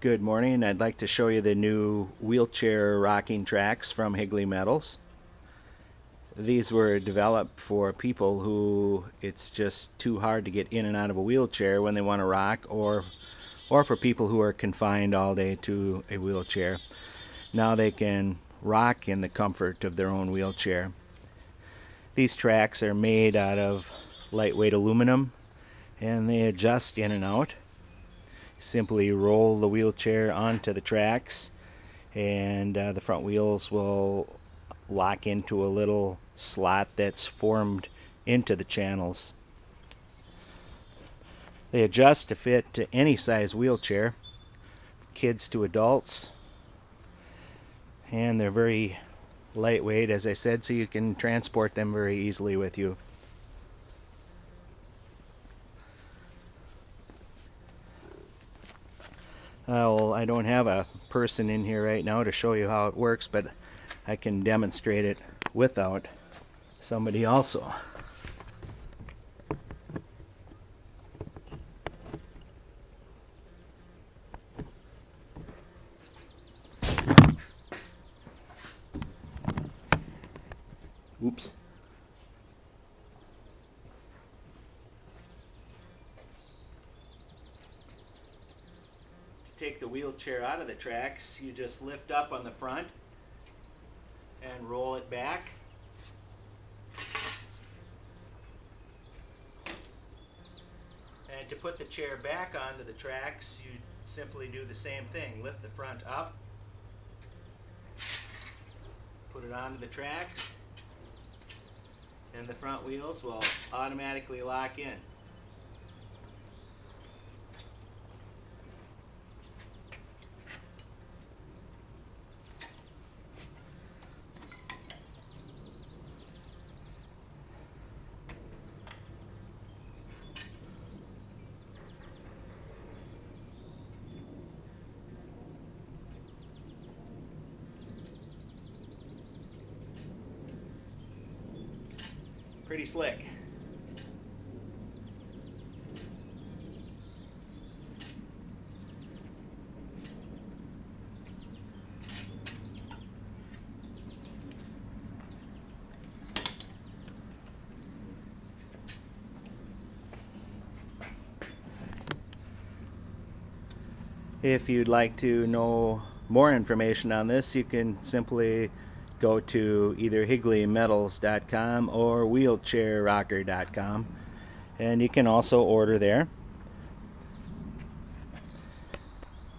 Good morning. I'd like to show you the new wheelchair rocking tracks from Higley Metals. These were developed for people who it's just too hard to get in and out of a wheelchair when they want to rock or or for people who are confined all day to a wheelchair. Now they can rock in the comfort of their own wheelchair. These tracks are made out of lightweight aluminum and they adjust in and out simply roll the wheelchair onto the tracks and uh, the front wheels will lock into a little slot that's formed into the channels. They adjust to fit to any size wheelchair, kids to adults, and they're very lightweight as I said so you can transport them very easily with you. Uh, well, I don't have a person in here right now to show you how it works, but I can demonstrate it without somebody also. Oops. Take the wheelchair out of the tracks, you just lift up on the front and roll it back. And to put the chair back onto the tracks, you simply do the same thing. Lift the front up, put it onto the tracks, and the front wheels will automatically lock in. Pretty slick. If you'd like to know more information on this, you can simply go to either higleymetals.com or wheelchairrocker.com and you can also order there.